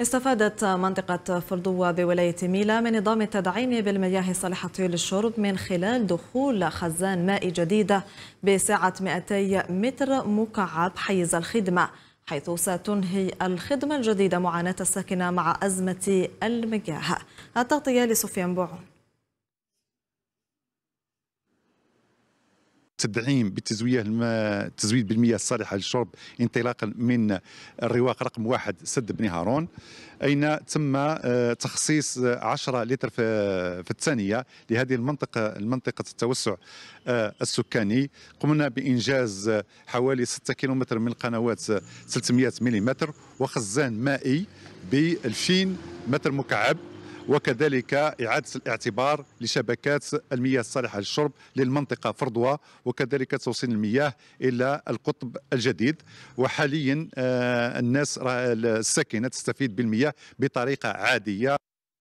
استفادت منطقة فردوة بولاية ميلا من نظام التدعيم بالمياه الصالحة للشرب من خلال دخول خزان ماء جديدة بسعة 200 متر مكعب حيز الخدمة حيث ستنهي الخدمة الجديدة معاناة الساكنة مع أزمة المياه. التغطية لسفيان بوعون. تدعيم بالتزويه الماء التزويد بالمياه الصالحة للشرب انطلاقا من الرواق رقم واحد سد بني هارون. أين تم آه، تخصيص 10 لتر في الثانية لهذه المنطقة المنطقة التوسع آه، السكاني. قمنا بإنجاز حوالي 6 كيلومتر من القنوات 300 ملم وخزان مائي ب 2000 متر مكعب. وكذلك إعادة الاعتبار لشبكات المياه الصالحة للشرب للمنطقة فرضوة وكذلك توصيل المياه إلى القطب الجديد. وحاليا آه، الناس الساكنة تستفيد بالمياه بطريقة عادية.